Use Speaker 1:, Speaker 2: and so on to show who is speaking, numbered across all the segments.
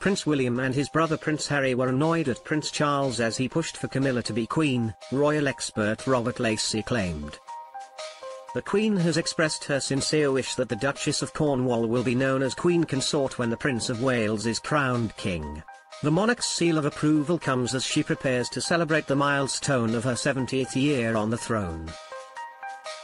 Speaker 1: Prince William and his brother Prince Harry were annoyed at Prince Charles as he pushed for Camilla to be queen, royal expert Robert Lacey claimed. The Queen has expressed her sincere wish that the Duchess of Cornwall will be known as Queen Consort when the Prince of Wales is crowned King. The monarch's seal of approval comes as she prepares to celebrate the milestone of her 70th year on the throne.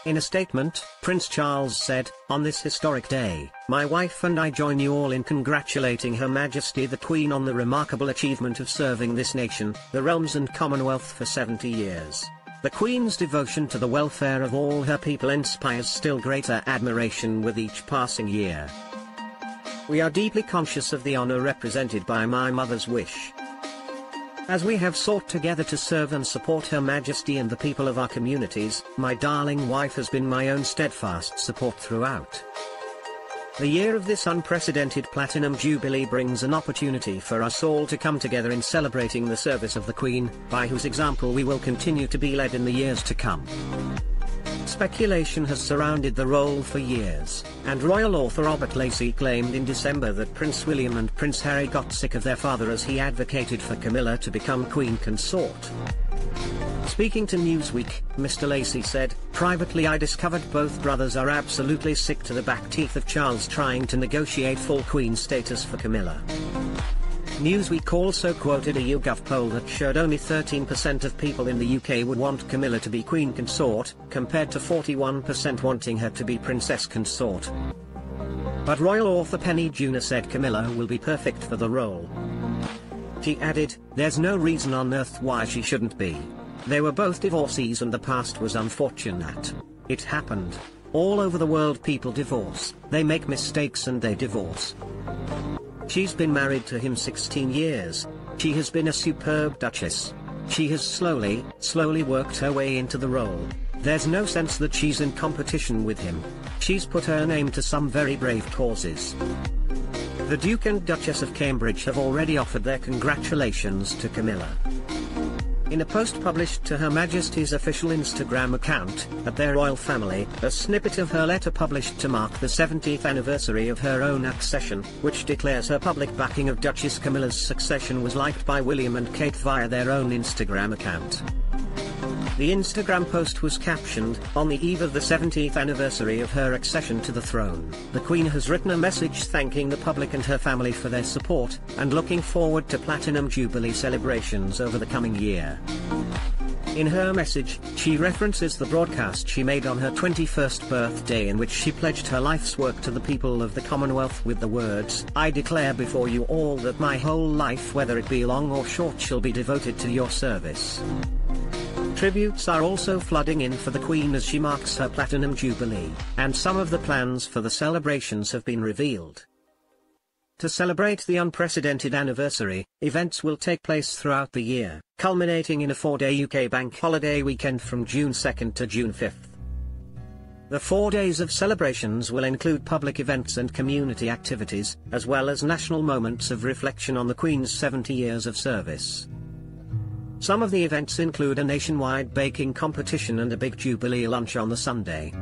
Speaker 1: In a statement, Prince Charles said, On this historic day, my wife and I join you all in congratulating Her Majesty the Queen on the remarkable achievement of serving this nation, the realms and Commonwealth for 70 years. The Queen's devotion to the welfare of all her people inspires still greater admiration with each passing year. We are deeply conscious of the honor represented by my mother's wish. As we have sought together to serve and support Her Majesty and the people of our communities, my darling wife has been my own steadfast support throughout. The year of this unprecedented Platinum Jubilee brings an opportunity for us all to come together in celebrating the service of the Queen, by whose example we will continue to be led in the years to come. Speculation has surrounded the role for years, and royal author Robert Lacey claimed in December that Prince William and Prince Harry got sick of their father as he advocated for Camilla to become Queen Consort. Speaking to Newsweek, Mr. Lacey said, Privately I discovered both brothers are absolutely sick to the back teeth of Charles trying to negotiate full queen status for Camilla. Newsweek also quoted a YouGov poll that showed only 13% of people in the UK would want Camilla to be queen consort, compared to 41% wanting her to be princess consort. But royal author Penny Junor said Camilla will be perfect for the role. She added, there's no reason on earth why she shouldn't be. They were both divorcees and the past was unfortunate. It happened. All over the world people divorce, they make mistakes and they divorce. She's been married to him 16 years. She has been a superb duchess. She has slowly, slowly worked her way into the role. There's no sense that she's in competition with him. She's put her name to some very brave causes. The Duke and Duchess of Cambridge have already offered their congratulations to Camilla. In a post published to Her Majesty's official Instagram account, at their royal family, a snippet of her letter published to mark the 70th anniversary of her own accession, which declares her public backing of Duchess Camilla's succession was liked by William and Kate via their own Instagram account. The Instagram post was captioned, On the eve of the 70th anniversary of her accession to the throne, the Queen has written a message thanking the public and her family for their support, and looking forward to Platinum Jubilee celebrations over the coming year. In her message, she references the broadcast she made on her 21st birthday in which she pledged her life's work to the people of the Commonwealth with the words, I declare before you all that my whole life whether it be long or short shall be devoted to your service. Tributes are also flooding in for the Queen as she marks her Platinum Jubilee, and some of the plans for the celebrations have been revealed. To celebrate the unprecedented anniversary, events will take place throughout the year, culminating in a four-day UK bank holiday weekend from June 2nd to June 5th. The four days of celebrations will include public events and community activities, as well as national moments of reflection on the Queen's 70 years of service. Some of the events include a nationwide baking competition and a big Jubilee lunch on the Sunday.